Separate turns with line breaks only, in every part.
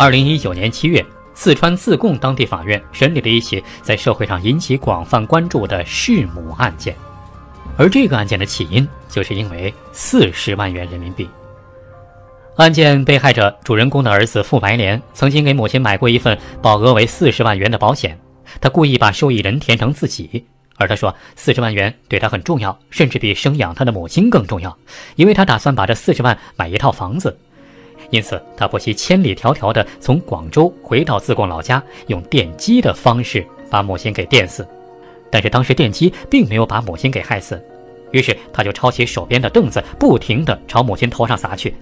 二零一九年七月，四川自贡当地法院审理了一起在社会上引起广泛关注的弑母案件，而这个案件的起因就是因为四十万元人民币。案件被害者主人公的儿子傅白莲曾经给母亲买过一份保额为四十万元的保险，他故意把受益人填成自己，而他说四十万元对他很重要，甚至比生养他的母亲更重要，因为他打算把这四十万买一套房子，因此他不惜千里迢迢地从广州回到自贡老家，用电击的方式把母亲给电死。但是当时电击并没有把母亲给害死，于是他就抄起手边的凳子，不停地朝母亲头上砸去。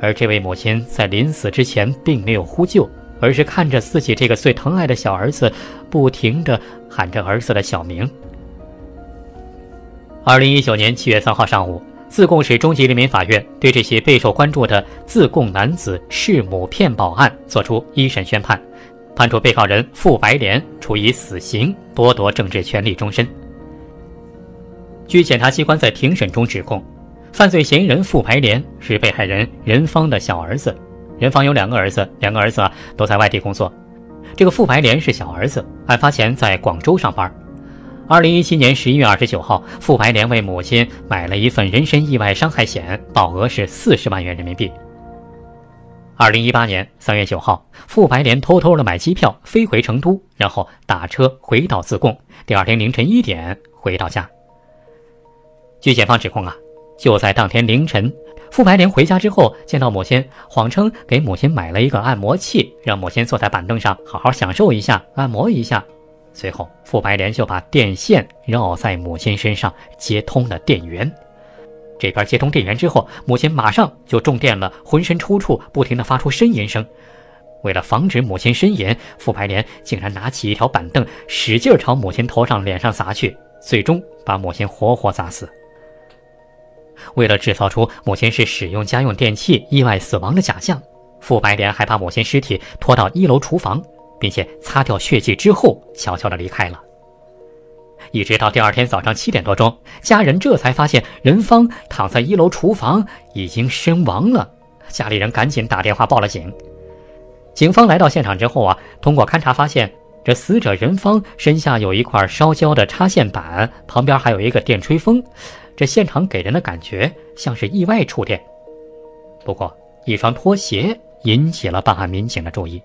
而这位母亲在临死之前并没有呼救，而是看着自己这个最疼爱的小儿子，不停地喊着儿子的小名。二零一九年七月三号上午，自贡市中级人民法院对这起备受关注的自贡男子弑母骗保案作出一审宣判，判处被告人傅白莲处以死刑，剥夺政治权利终身。据检察机关在庭审中指控。犯罪嫌疑人傅白莲是被害人任芳的小儿子，任芳有两个儿子，两个儿子啊都在外地工作。这个傅白莲是小儿子，案发前在广州上班。二零一七年十一月二十九号，傅白莲为母亲买了一份人身意外伤害险，保额是四十万元人民币。二零一八年三月九号，傅白莲偷偷的买机票飞回成都，然后打车回到自贡，第二天凌晨一点回到家。据检方指控啊。就在当天凌晨，傅白莲回家之后，见到母亲，谎称给母亲买了一个按摩器，让母亲坐在板凳上好好享受一下，按摩一下。随后，傅白莲就把电线绕在母亲身上，接通了电源。这边接通电源之后，母亲马上就中电了，浑身抽搐，不停地发出呻吟声。为了防止母亲呻吟，傅白莲竟然拿起一条板凳，使劲朝母亲头上、脸上砸去，最终把母亲活活砸死。为了制造出母亲是使用家用电器意外死亡的假象，傅白莲还把母亲尸体拖到一楼厨房，并且擦掉血迹之后，悄悄地离开了。一直到第二天早上七点多钟，家人这才发现任芳躺在一楼厨房已经身亡了。家里人赶紧打电话报了警。警方来到现场之后啊，通过勘查发现，这死者任芳身下有一块烧焦的插线板，旁边还有一个电吹风。这现场给人的感觉像是意外触电，不过一双拖鞋引起了办案民警的注意。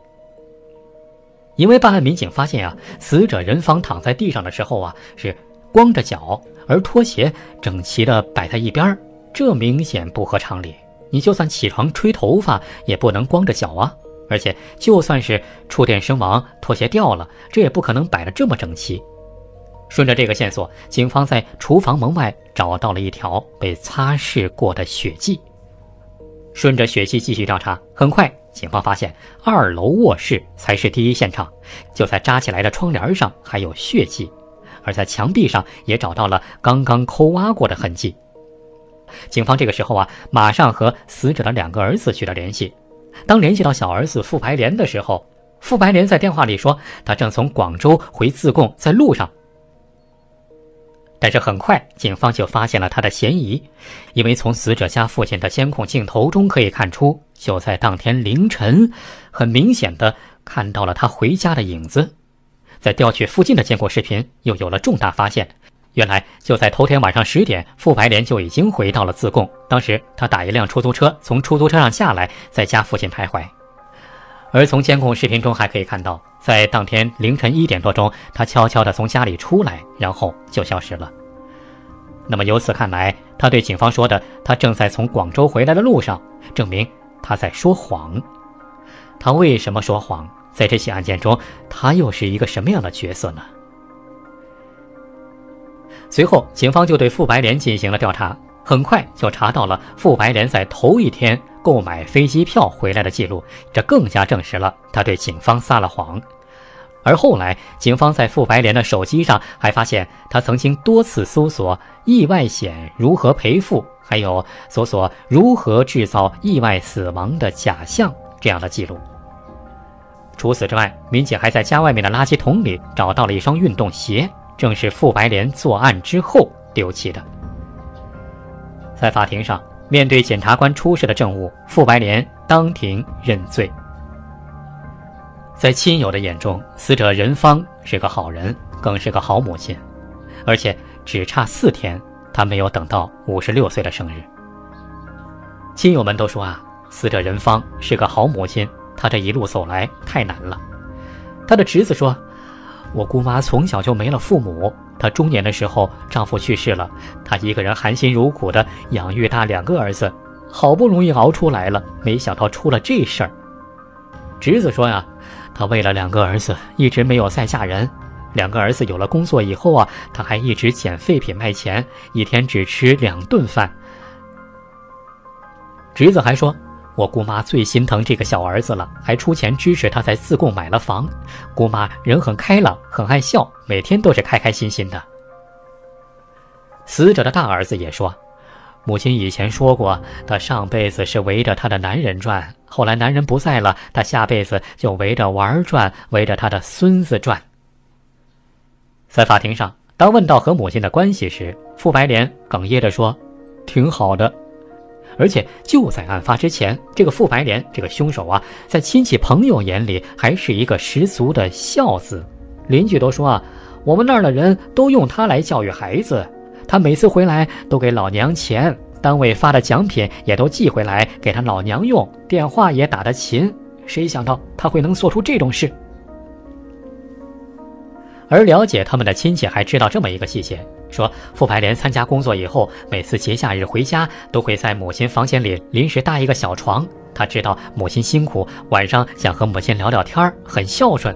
因为办案民警发现啊，死者任芳躺在地上的时候啊是光着脚，而拖鞋整齐的摆在一边，这明显不合常理。你就算起床吹头发，也不能光着脚啊！而且就算是触电身亡，拖鞋掉了，这也不可能摆的这么整齐。顺着这个线索，警方在厨房门外找到了一条被擦拭过的血迹。顺着血迹继续调查，很快警方发现二楼卧室才是第一现场。就在扎起来的窗帘上还有血迹，而在墙壁上也找到了刚刚抠挖过的痕迹。警方这个时候啊，马上和死者的两个儿子取得联系。当联系到小儿子傅白莲的时候，傅白莲在电话里说，他正从广州回自贡，在路上。但是很快，警方就发现了他的嫌疑，因为从死者家附近的监控镜头中可以看出，就在当天凌晨，很明显的看到了他回家的影子。在调取附近的监控视频，又有了重大发现。原来就在头天晚上十点，傅白莲就已经回到了自贡。当时他打一辆出租车，从出租车上下来，在家附近徘徊。而从监控视频中还可以看到。在当天凌晨一点多钟，他悄悄地从家里出来，然后就消失了。那么由此看来，他对警方说的“他正在从广州回来的路上”，证明他在说谎。他为什么说谎？在这起案件中，他又是一个什么样的角色呢？随后，警方就对傅白莲进行了调查，很快就查到了傅白莲在头一天购买飞机票回来的记录，这更加证实了他对警方撒了谎。而后来，警方在傅白莲的手机上还发现，他曾经多次搜索“意外险如何赔付”，还有搜索“如何制造意外死亡的假象”这样的记录。除此之外，民警还在家外面的垃圾桶里找到了一双运动鞋，正是傅白莲作案之后丢弃的。在法庭上，面对检察官出示的证物，傅白莲当庭认罪。在亲友的眼中，死者任芳是个好人，更是个好母亲，而且只差四天，她没有等到五十六岁的生日。亲友们都说啊，死者任芳是个好母亲，她这一路走来太难了。她的侄子说：“我姑妈从小就没了父母，她中年的时候丈夫去世了，她一个人含辛茹苦的养育大两个儿子，好不容易熬出来了，没想到出了这事儿。”侄子说呀。她为了两个儿子，一直没有再嫁人。两个儿子有了工作以后啊，她还一直捡废品卖钱，一天只吃两顿饭。侄子还说，我姑妈最心疼这个小儿子了，还出钱支持他在自贡买了房。姑妈人很开朗，很爱笑，每天都是开开心心的。死者的大儿子也说。母亲以前说过，她上辈子是围着她的男人转，后来男人不在了，她下辈子就围着玩转，围着她的孙子转。在法庭上，当问到和母亲的关系时，傅白莲哽咽着说：“挺好的。”而且就在案发之前，这个傅白莲这个凶手啊，在亲戚朋友眼里还是一个十足的孝子，邻居都说啊，我们那儿的人都用他来教育孩子。他每次回来都给老娘钱，单位发的奖品也都寄回来给他老娘用，电话也打得勤。谁想到他会能做出这种事？而了解他们的亲戚还知道这么一个细节：说傅白莲参加工作以后，每次节假日回家都会在母亲房间里临时搭一个小床。他知道母亲辛苦，晚上想和母亲聊聊天很孝顺。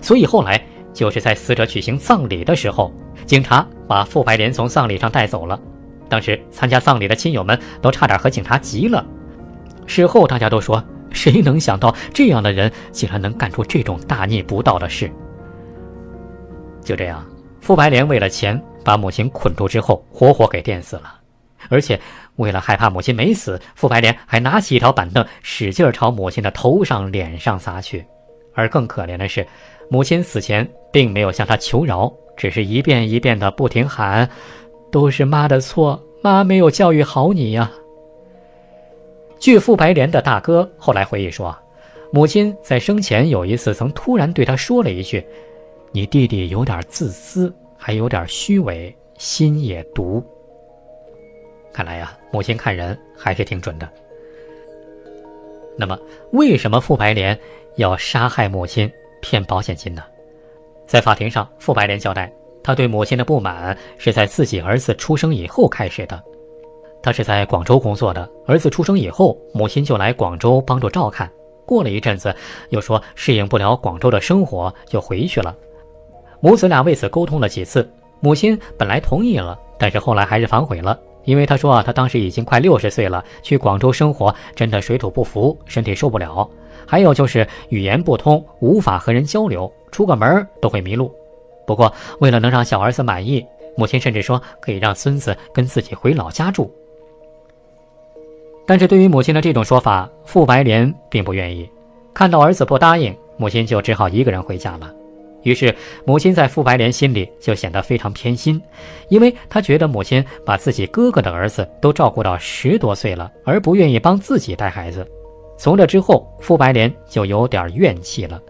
所以后来就是在死者举行葬礼的时候。警察把傅白莲从葬礼上带走了，当时参加葬礼的亲友们都差点和警察急了。事后大家都说：“谁能想到这样的人竟然能干出这种大逆不道的事？”就这样，傅白莲为了钱把母亲捆住之后，活活给电死了。而且为了害怕母亲没死，傅白莲还拿起一条板凳，使劲朝母亲的头上、脸上砸去。而更可怜的是，母亲死前并没有向他求饶。只是一遍一遍的不停喊：“都是妈的错，妈没有教育好你呀。”据傅白莲的大哥后来回忆说，母亲在生前有一次曾突然对他说了一句：“你弟弟有点自私，还有点虚伪，心也毒。”看来呀，母亲看人还是挺准的。那么，为什么傅白莲要杀害母亲骗保险金呢？在法庭上，傅白莲交代，他对母亲的不满是在自己儿子出生以后开始的。他是在广州工作的，儿子出生以后，母亲就来广州帮助照看。过了一阵子，又说适应不了广州的生活，就回去了。母子俩为此沟通了几次，母亲本来同意了，但是后来还是反悔了，因为她说啊，她当时已经快六十岁了，去广州生活真的水土不服，身体受不了。还有就是语言不通，无法和人交流，出个门都会迷路。不过为了能让小儿子满意，母亲甚至说可以让孙子跟自己回老家住。但是对于母亲的这种说法，傅白莲并不愿意。看到儿子不答应，母亲就只好一个人回家了。于是母亲在傅白莲心里就显得非常偏心，因为她觉得母亲把自己哥哥的儿子都照顾到十多岁了，而不愿意帮自己带孩子。从这之后，傅白莲就有点怨气了。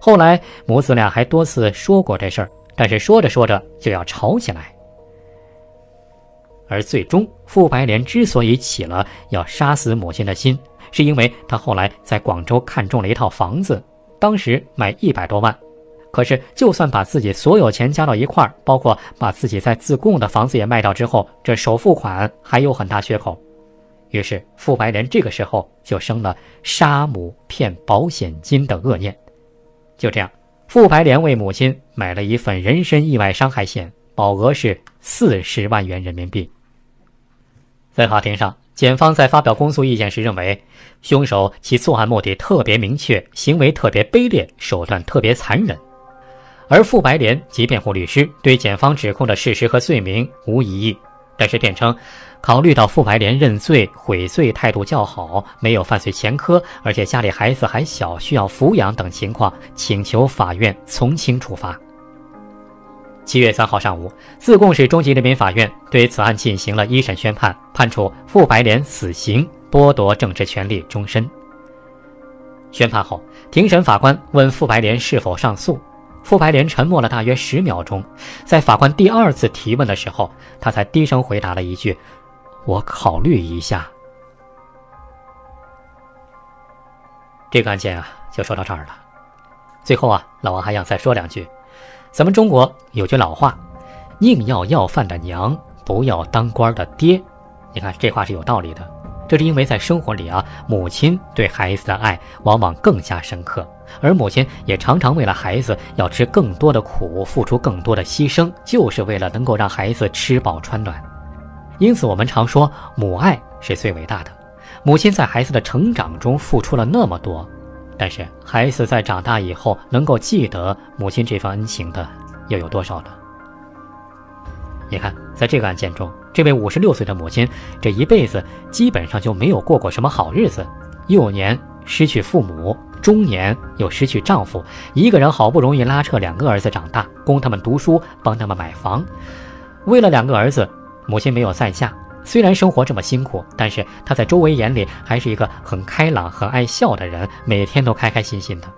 后来母子俩还多次说过这事儿，但是说着说着就要吵起来。而最终，傅白莲之所以起了要杀死母亲的心，是因为他后来在广州看中了一套房子，当时卖一百多万。可是，就算把自己所有钱加到一块儿，包括把自己在自贡的房子也卖掉之后，这首付款还有很大缺口。于是，傅白莲这个时候就生了杀母骗保险金的恶念。就这样，傅白莲为母亲买了一份人身意外伤害险，保额是四十万元人民币。在法庭上，检方在发表公诉意见时认为，凶手其作案目的特别明确，行为特别卑劣，手段特别残忍。而傅白莲及辩护律师对检方指控的事实和罪名无异议。但是辩称，考虑到傅白莲认罪悔罪态度较好，没有犯罪前科，而且家里孩子还小，需要抚养等情况，请求法院从轻处罚。七月三号上午，自贡市中级人民法院对此案进行了一审宣判，判处傅白莲死刑，剥夺政治权利终身。宣判后，庭审法官问傅白莲是否上诉，傅白莲沉默了大约十秒钟，在法官第二次提问的时候，他才低声回答了一句：“我考虑一下。”这个案件啊，就说到这儿了。最后啊，老王还想再说两句。咱们中国有句老话：“宁要要饭的娘，不要当官的爹。”你看这话是有道理的。这是因为在生活里啊，母亲对孩子的爱往往更加深刻，而母亲也常常为了孩子要吃更多的苦，付出更多的牺牲，就是为了能够让孩子吃饱穿暖。因此，我们常说母爱是最伟大的。母亲在孩子的成长中付出了那么多，但是孩子在长大以后能够记得母亲这份恩情的又有多少呢？你看，在这个案件中，这位五十六岁的母亲这一辈子基本上就没有过过什么好日子。幼年失去父母，中年又失去丈夫，一个人好不容易拉扯两个儿子长大，供他们读书，帮他们买房。为了两个儿子，母亲没有再嫁。虽然生活这么辛苦，但是她在周围眼里还是一个很开朗、很爱笑的人，每天都开开心心的。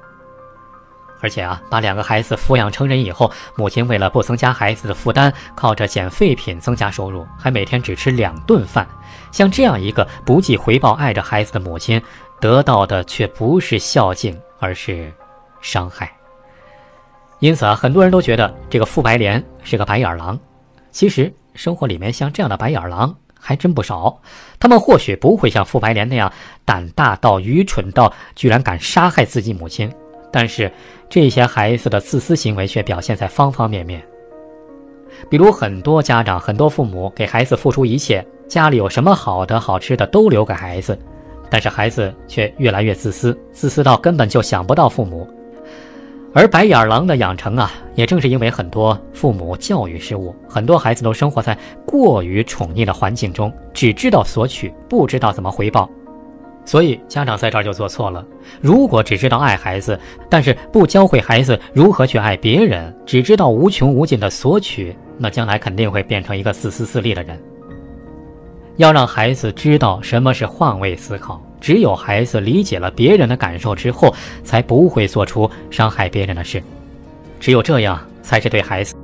而且啊，把两个孩子抚养成人以后，母亲为了不增加孩子的负担，靠着捡废品增加收入，还每天只吃两顿饭。像这样一个不计回报爱着孩子的母亲，得到的却不是孝敬，而是伤害。因此啊，很多人都觉得这个傅白莲是个白眼狼。其实生活里面像这样的白眼狼还真不少。他们或许不会像傅白莲那样胆大到愚蠢到居然敢杀害自己母亲。但是，这些孩子的自私行为却表现在方方面面。比如，很多家长、很多父母给孩子付出一切，家里有什么好的、好吃的都留给孩子，但是孩子却越来越自私，自私到根本就想不到父母。而白眼狼的养成啊，也正是因为很多父母教育失误，很多孩子都生活在过于宠溺的环境中，只知道索取，不知道怎么回报。所以家长在这儿就做错了。如果只知道爱孩子，但是不教会孩子如何去爱别人，只知道无穷无尽的索取，那将来肯定会变成一个自私自利的人。要让孩子知道什么是换位思考，只有孩子理解了别人的感受之后，才不会做出伤害别人的事。只有这样，才是对孩子。